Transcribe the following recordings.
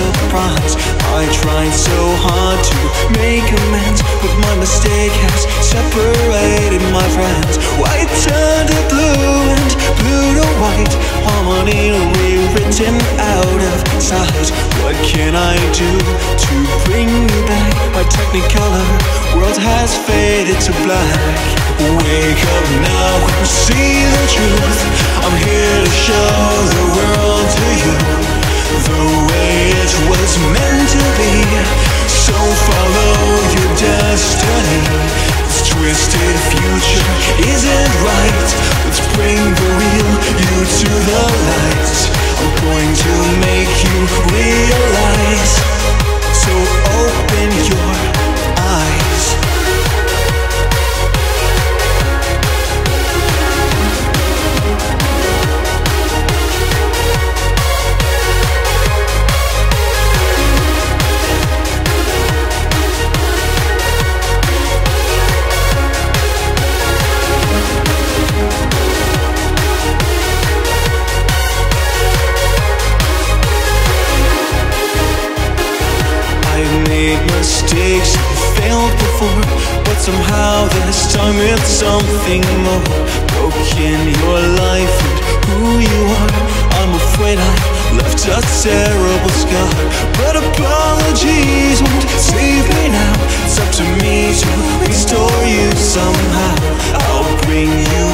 surprise. I tried so hard to make amends, but my mistake has separated my friends. White turned to blue and blue to white. Harmony rewritten out of sight. What can I do to bring you back? My technicolor world has faded to black. Wake up now and see the truth. I'm here to show the world to you the way was meant to be. So follow somehow this time it's something more. Broken your life and who you are. I'm afraid I left a terrible scar, but apologies won't save me now. It's up to me to restore you somehow. I'll bring you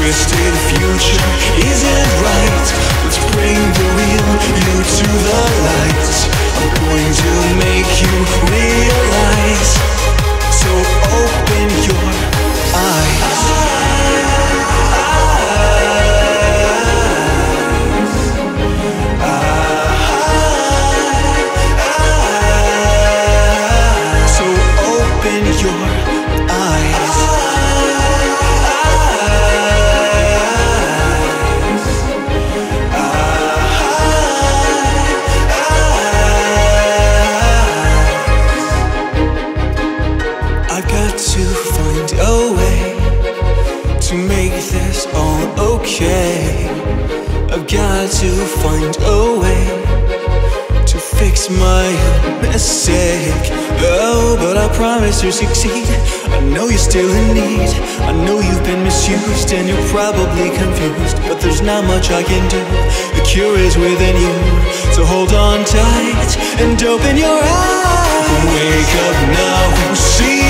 Future isn't right. Let's bring the real you to the light. I'm going to make you realize. So open your eyes. So open your eyes. To find a way to fix my mistake. Oh, but I promise you'll succeed. I know you're still in need. I know you've been misused and you're probably confused. But there's not much I can do. The cure is within you. So hold on tight and open your eyes. Wake up now see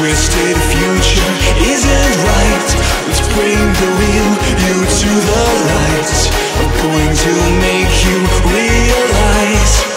twisted future isn't right. Let's bring the real you to the light. I'm going to make you realize.